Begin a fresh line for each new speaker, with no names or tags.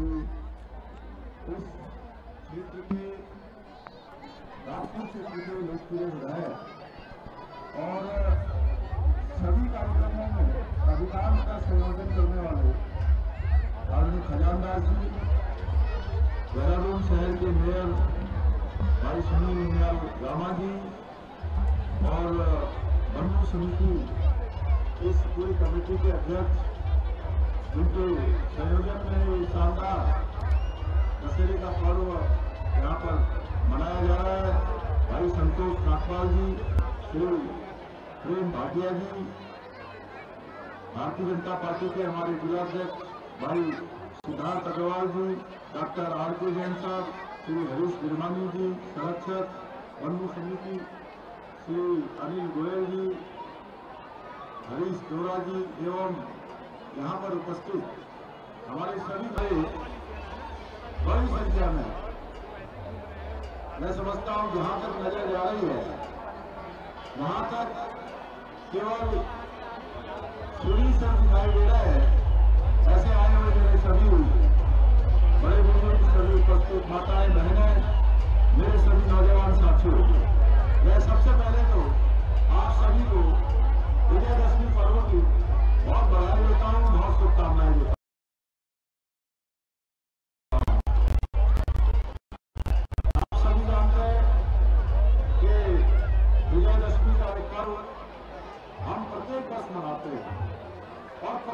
जी उस क्षेत्र के राजपूत क्षेत्र के लोकप्रिय विधायक और सभी कार्यक्रमों में अधिकांश का संयोजन करने वाले आदरणीय खजानदार जी देहरादून शहर के मेयर भाई सुनील नियाल रामा जी और बंधु समिति इस पूरी कमेटी के अध्यक्ष, जिनके संयोजन में ये शानदार दशहरे का पर्व यहाँ पर मनाया जा रहा है। भाई संतोष नागपाल जी, श्री प्रेम भाटिया जी, भारतीय जनता पार्टी के हमारे जिलाध्यक्ष भाई Siddharth Agarwal ji, doctor R K Jain साहब, श्री हरीश बिरमानी जी, संरक्षक बंधु समिति, श्री अनिल गोयल जी, हरीश दोरा जी, एवं यहाँ पर उपस्थित हमारे सभी भाई बड़ी संख्या में मैं समझता हूँ जहाँ तक नज़र जा रही है, वहाँ तक केवल सूरी से दिखाई दे रहा है, ऐसे आए हुए मेरे सभी बड़े बुज़ुर्ग सभी उपस्थित माताएँ, बहनें, मेरे सभी नौजवान साथियों, मैं सबसे पहले तो